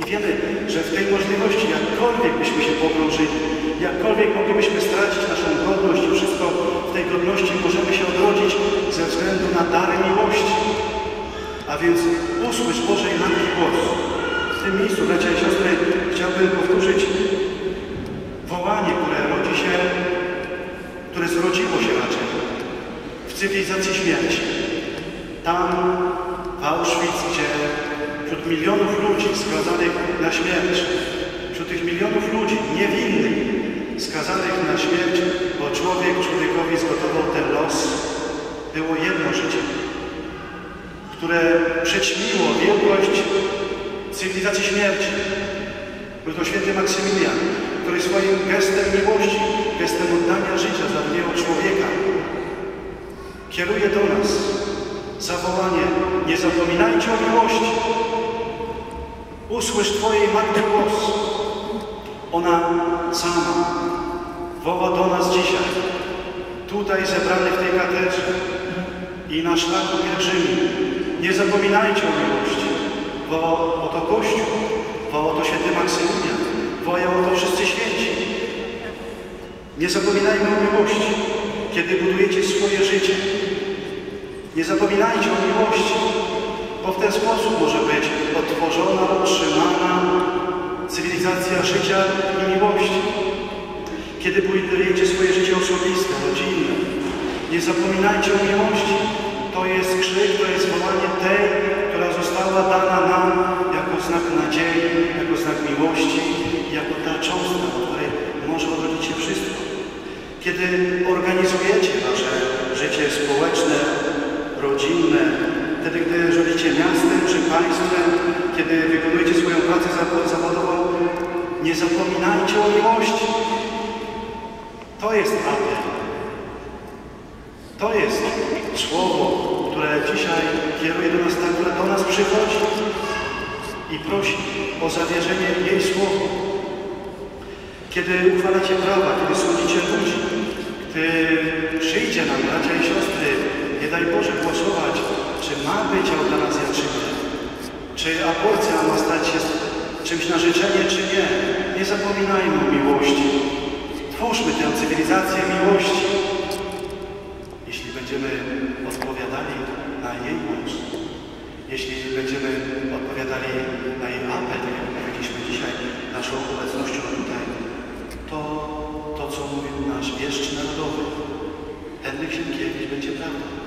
I wiemy, że w tej możliwości, jakkolwiek byśmy się pogrążyli, jakkolwiek moglibyśmy stracić naszą godność i wszystko w tej godności możemy się odrodzić ze względu na dary miłości. A więc usłysz Bożej Matki głos. W tym miejscu, bracia i siostry, chciałbym powtórzyć wołanie, które rodzi się, które zrodziło się raczej w cywilizacji śmierci. Tam w Auschwitz, gdzie wśród milionów ludzi skazanych na śmierć, wśród tych milionów ludzi niewinnych skazanych na śmierć, bo człowiek człowiekowi zgotował ten los, było jedno życie, które przećmiło wielkość cywilizacji śmierci. Był to święty Maksymilian, który swoim gestem miłości, gestem oddania życia za od człowieka kieruje do nas zawołanie nie zapominajcie o miłości. Usłysz Twojej Matki głos. Ona sama woła do nas dzisiaj, tutaj zebrany w tej katedrze i na szlaku pielgrzymi. Nie zapominajcie o miłości. Woła o to Kościół, woła o to święty Maksymilian, wołają o to wszyscy święci. Nie zapominajmy o miłości, kiedy budujecie swoje życie. Nie zapominajcie o miłości, bo w ten sposób może być odtworzona, utrzymana cywilizacja życia i miłości. Kiedy budujecie swoje życie osobiste, rodzinne, nie zapominajcie o miłości. To jest krzyk, to jest wołanie tej, która została dana nam jako znak nadziei, jako znak miłości, jako ta cząstka, od której może odrodzić się wszystko. Kiedy organizujecie wasze życie społeczne, rodzinne, wtedy, gdy rządzicie miastem czy państwem, kiedy wykonujecie swoją pracę zawodową, nie zapominajcie o miłości. To jest apel. To jest słowo, które dzisiaj kieruje do nas, tak, które do nas przychodzi i prosi o zawierzenie jej słowu. Kiedy uchwalacie prawa, kiedy sądzicie ludzi, gdy przyjdzie nam, bracia i siostry, nie daj Boże głosować, czy ma być eutanazja, czy nie. Czy aborcja ma stać się czymś na życzenie, czy nie. Nie zapominajmy o miłości. Twórzmy tę cywilizację miłości. Jeśli będziemy odpowiadali na jej głos, jeśli będziemy odpowiadali na jej apel, jak powiedzieliśmy dzisiaj, naszą obecnością tutaj, to to, co mówił nasz wieszcz narodowy, Henryk Sienkiewicz, będzie prawdą.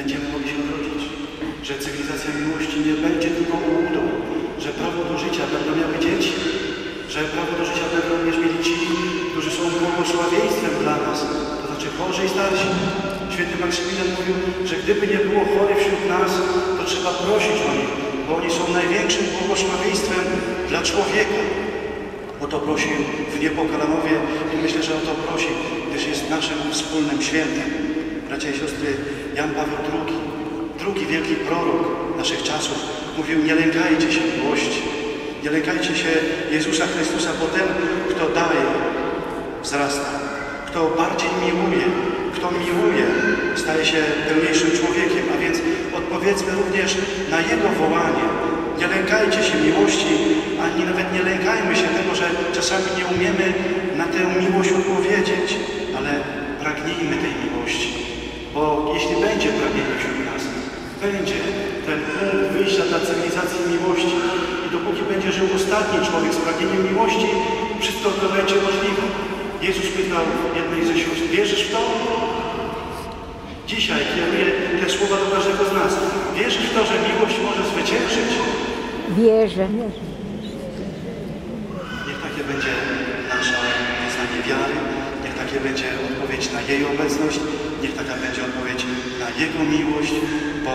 Będziemy mogli się odrodzić, że cywilizacja miłości nie będzie tylko ułudą, że prawo do życia będą miały dzieci, że prawo do życia będą również mieli ci, którzy są błogosławieństwem dla nas, to znaczy chorzy i starsi. Święty Maksymilian mówił, że gdyby nie było chorych wśród nas, to trzeba prosić o nich, bo oni są największym błogosławieństwem dla człowieka. O to prosi w Niepokalanowie i myślę, że o to prosi, gdyż jest naszym wspólnym świętem. Bracia i siostry, Jan Paweł II, drugi wielki prorok naszych czasów, mówił, nie lękajcie się miłości, nie lękajcie się Jezusa Chrystusa, bo ten, kto daje, wzrasta. Kto bardziej miłuje, kto miłuje, staje się pełniejszym człowiekiem, a więc odpowiedzmy również na Jego wołanie. Nie lękajcie się miłości, ani nawet nie lękajmy się tego, że czasami nie umiemy na tę miłość odpowiedzieć, ale pragnijmy tej miłości. Jeśli będzie pragnienie wśród nas, będzie ten punkt wyjścia dla cywilizacji miłości i dopóki będzie żył ostatni człowiek z pragnieniem miłości, wszystko to będzie możliwe. Jezus pytał jednej ze sióstr, wierzysz w to? Dzisiaj kieruję te słowa do każdego z nas. Wierzysz w to, że miłość może zwyciężyć? Wierzę. Niech takie będzie nasze wyznanie wiary, niech takie będzie odpowiedź na jej obecność, niech taka będzie odpowiedź na Jego miłość, bo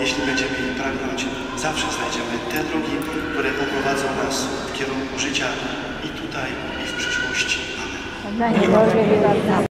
jeśli będziemy jej pragnąć, zawsze znajdziemy te drogi, które poprowadzą nas w kierunku życia i tutaj, i w przyszłości. Amen.